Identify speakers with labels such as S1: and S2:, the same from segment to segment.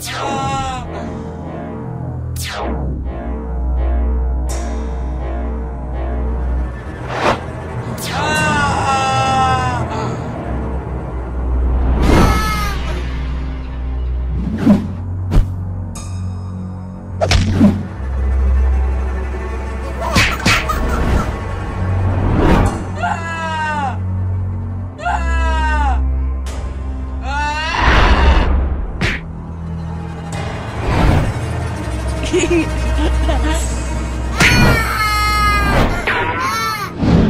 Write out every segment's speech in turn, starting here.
S1: you 啊！哈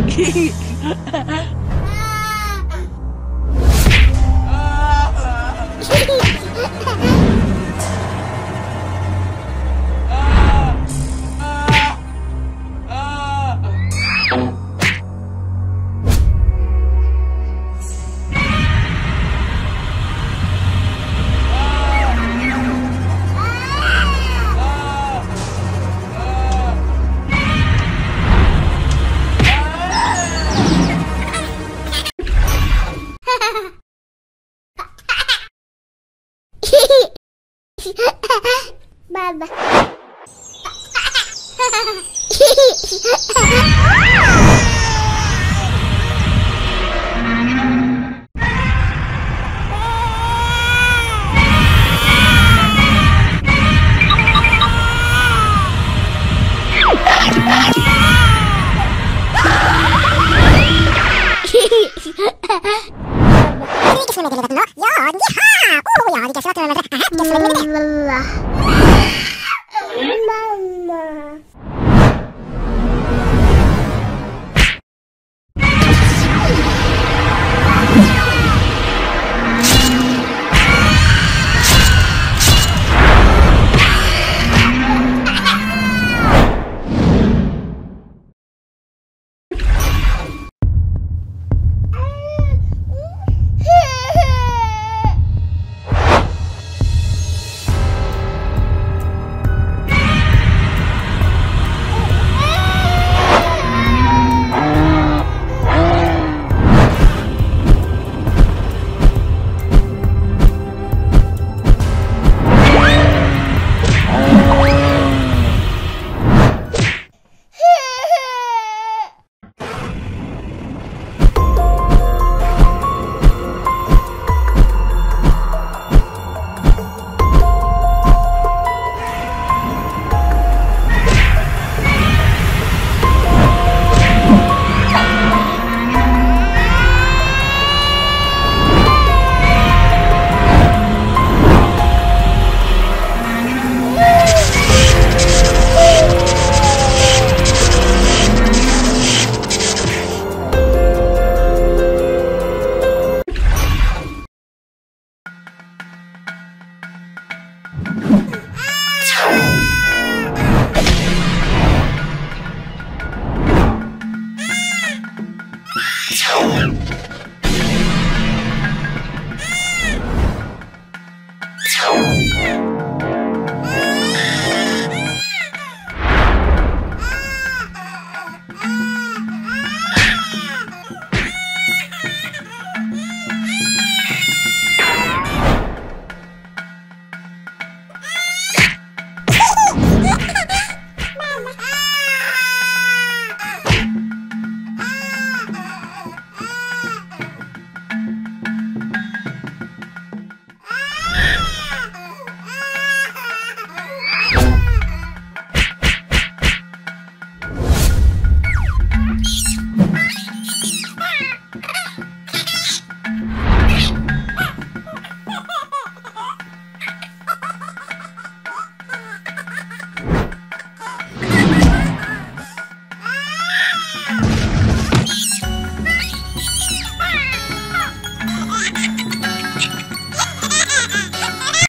S1: 嘿嘿，哈哈。
S2: 爸爸。Oh Ah!